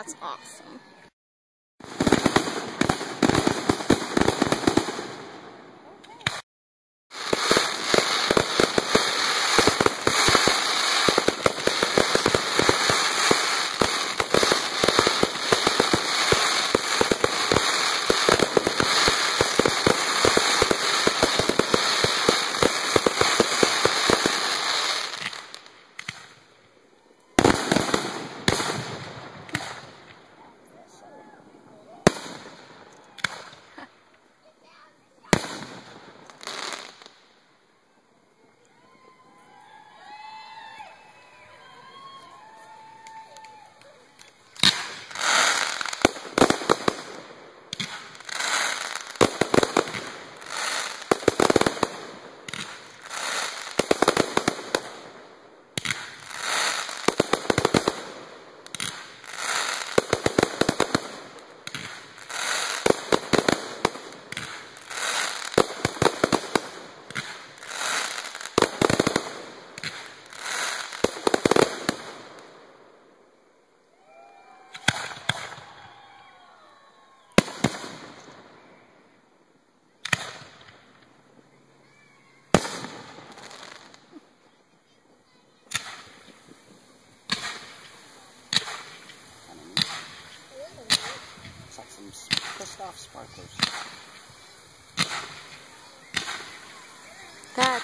That's awesome.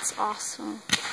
That's awesome.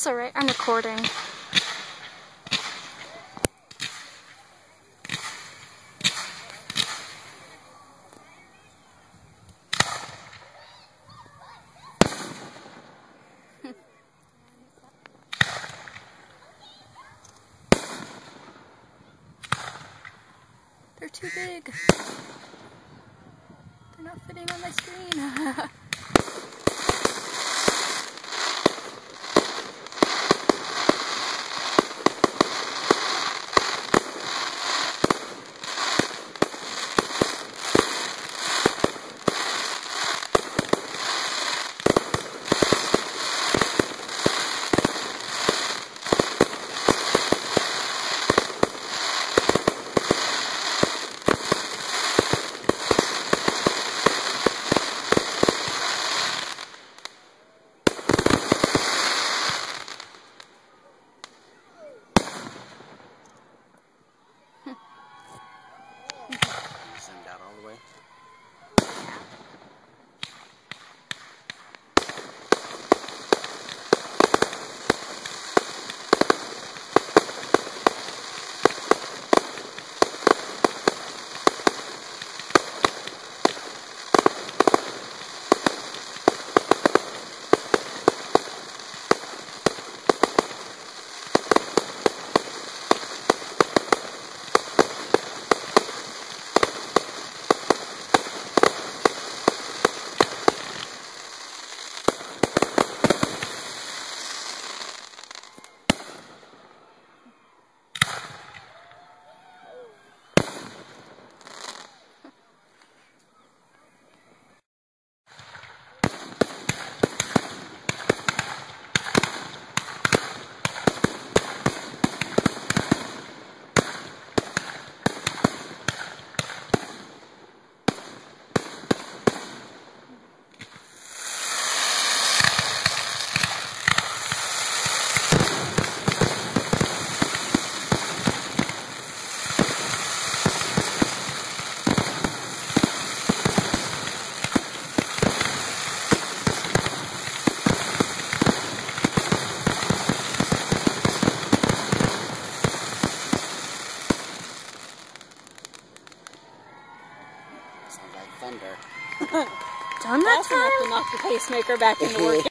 It's alright, I'm recording. They're too big. They're not fitting on my screen. all the way. To knock the pacemaker back into work.